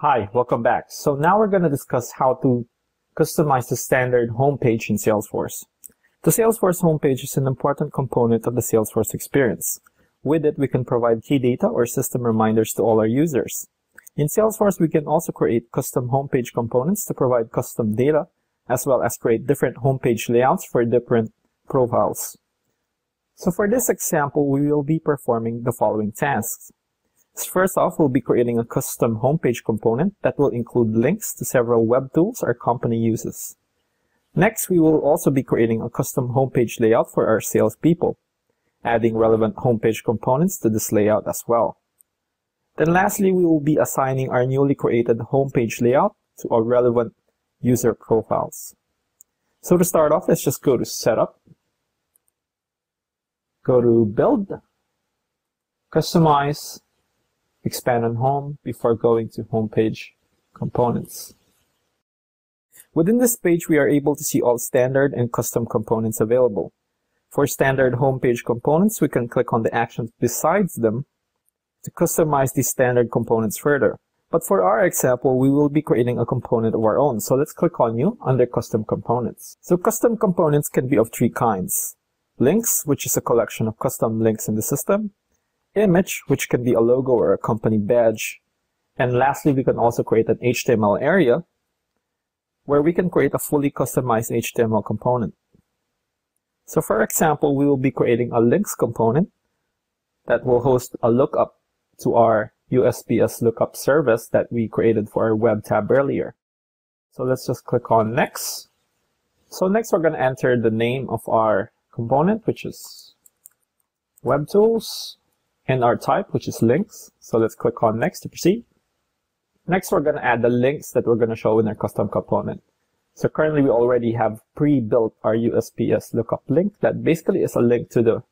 Hi, welcome back. So now we're going to discuss how to customize the standard homepage in Salesforce. The Salesforce homepage is an important component of the Salesforce experience. With it, we can provide key data or system reminders to all our users. In Salesforce, we can also create custom homepage components to provide custom data, as well as create different homepage layouts for different profiles. So for this example, we will be performing the following tasks. First off, we'll be creating a custom homepage component that will include links to several web tools our company uses. Next, we will also be creating a custom homepage layout for our salespeople, adding relevant homepage components to this layout as well. Then lastly, we will be assigning our newly created homepage layout to our relevant user profiles. So to start off, let's just go to Setup, go to Build, Customize, expand on home before going to homepage components. Within this page, we are able to see all standard and custom components available. For standard homepage components, we can click on the actions besides them to customize these standard components further. But for our example, we will be creating a component of our own. So let's click on New under Custom Components. So custom components can be of three kinds. Links, which is a collection of custom links in the system image, which can be a logo or a company badge. And lastly, we can also create an HTML area where we can create a fully customized HTML component. So for example, we will be creating a links component that will host a lookup to our USPS lookup service that we created for our web tab earlier. So let's just click on next. So next we're going to enter the name of our component, which is web tools and our type, which is links. So let's click on next to proceed. Next, we're going to add the links that we're going to show in our custom component. So currently we already have pre-built our USPS lookup link that basically is a link to the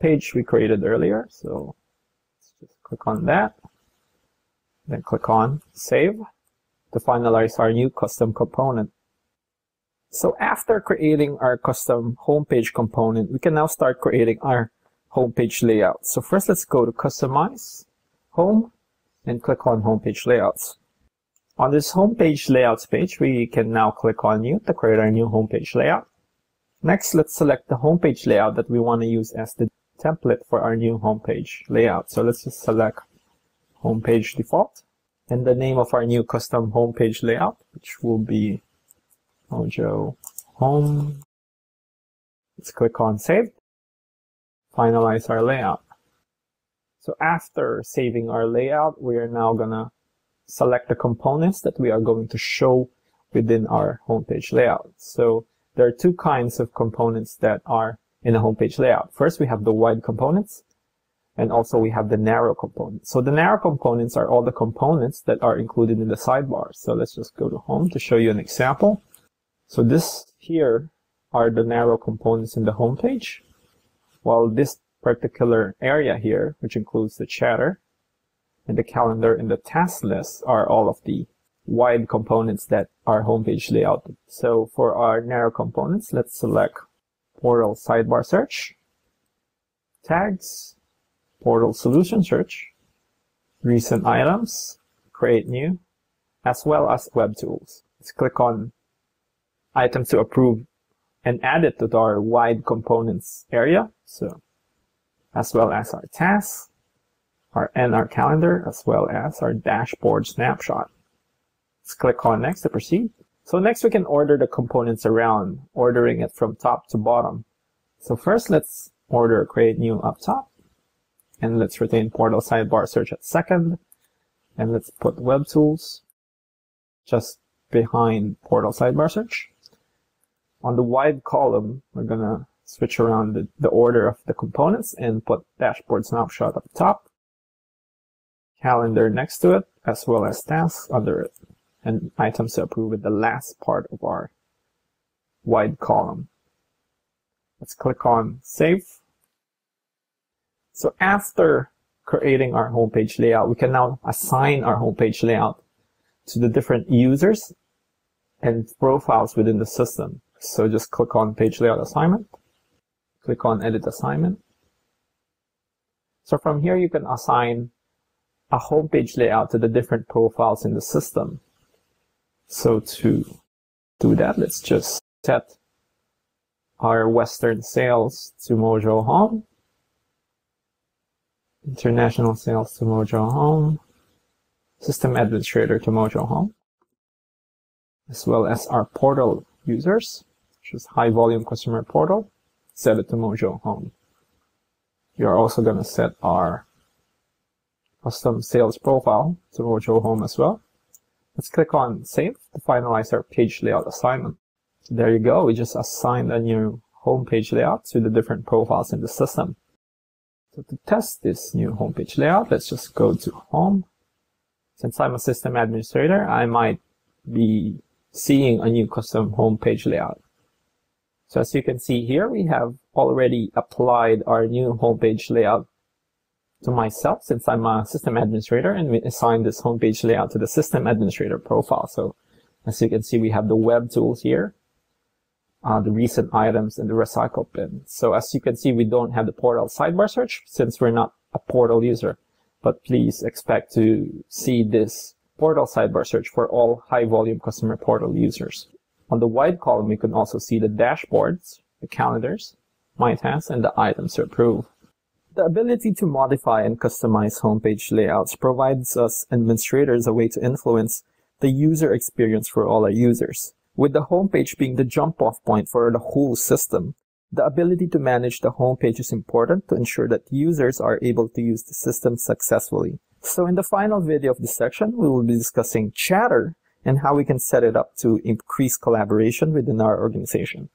page we created earlier. So let's just click on that. Then click on save to finalize our new custom component. So after creating our custom homepage component, we can now start creating our homepage layout. So first let's go to customize, home, and click on homepage layouts. On this homepage layouts page, we can now click on new to create our new homepage layout. Next, let's select the homepage layout that we want to use as the template for our new homepage layout. So let's just select homepage default and the name of our new custom homepage layout, which will be Mojo Home. Let's click on save finalize our layout. So after saving our layout, we are now gonna select the components that we are going to show within our homepage layout. So there are two kinds of components that are in a homepage layout. First, we have the wide components, and also we have the narrow components. So the narrow components are all the components that are included in the sidebar. So let's just go to home to show you an example. So this here are the narrow components in the homepage. While this particular area here, which includes the chatter and the calendar and the task list, are all of the wide components that our homepage layout. So for our narrow components, let's select portal sidebar search, tags, portal solution search, recent items, create new, as well as web tools. Let's click on items to approve and add it to our wide components area. So as well as our tasks, our and our calendar, as well as our dashboard snapshot. Let's click on next to proceed. So next we can order the components around, ordering it from top to bottom. So first let's order create new up top and let's retain portal sidebar search at second and let's put web tools just behind portal sidebar search on the wide column, we're gonna switch around the, the order of the components and put dashboard snapshot up top, calendar next to it, as well as tasks under it, and items to approve at the last part of our wide column. Let's click on save. So after creating our homepage layout, we can now assign our homepage layout to the different users and profiles within the system. So just click on page layout assignment, click on edit assignment. So from here you can assign a homepage layout to the different profiles in the system. So to do that, let's just set our Western sales to Mojo Home, international sales to Mojo Home, system administrator to Mojo Home, as well as our portal users, is high volume customer portal, set it to Mojo Home. We are also going to set our custom sales profile to Mojo Home as well. Let's click on Save to finalize our page layout assignment. There you go. We just assigned a new homepage layout to the different profiles in the system. So to test this new homepage layout, let's just go to Home. Since I'm a system administrator, I might be seeing a new custom homepage layout. So as you can see here, we have already applied our new homepage layout to myself since I'm a system administrator and we assigned this homepage layout to the system administrator profile. So as you can see, we have the web tools here, uh, the recent items and the recycle bin. So as you can see, we don't have the portal sidebar search since we're not a portal user, but please expect to see this portal sidebar search for all high volume customer portal users. On the wide column, you can also see the dashboards, the calendars, my tasks, and the items to approve. The ability to modify and customize homepage layouts provides us administrators a way to influence the user experience for all our users. With the homepage being the jump-off point for the whole system, the ability to manage the homepage is important to ensure that users are able to use the system successfully. So in the final video of this section, we will be discussing Chatter and how we can set it up to increase collaboration within our organization.